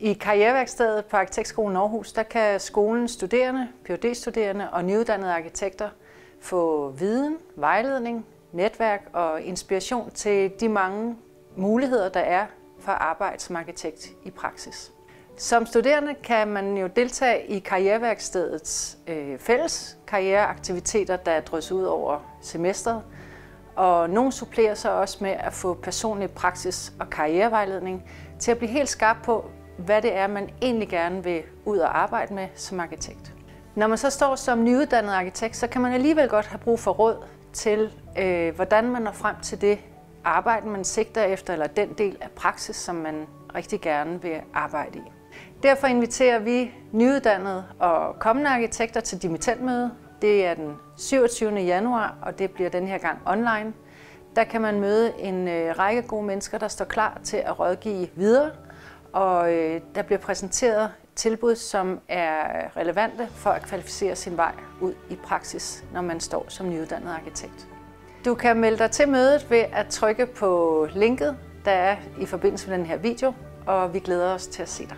I Karriereværkstedet på Arkitektskolen Aarhus, der kan skolens studerende, Ph.D.-studerende og nyuddannede arkitekter få viden, vejledning, netværk og inspiration til de mange muligheder, der er for at arbejde som arkitekt i praksis. Som studerende kan man jo deltage i Karriereværkstedets øh, fælles karriereaktiviteter, der er drysset ud over semesteret, og nogle supplerer sig også med at få personlig praksis og karrierevejledning til at blive helt skarp på, hvad det er, man egentlig gerne vil ud og arbejde med som arkitekt. Når man så står som nyuddannet arkitekt, så kan man alligevel godt have brug for råd til, øh, hvordan man når frem til det arbejde, man sigter efter, eller den del af praksis, som man rigtig gerne vil arbejde i. Derfor inviterer vi nyuddannede og kommende arkitekter til dimittentmøde. Det er den 27. januar, og det bliver den her gang online. Der kan man møde en øh, række gode mennesker, der står klar til at rådgive videre og øh, der bliver præsenteret tilbud, som er relevante for at kvalificere sin vej ud i praksis, når man står som nyuddannet arkitekt. Du kan melde dig til mødet ved at trykke på linket, der er i forbindelse med den her video, og vi glæder os til at se dig.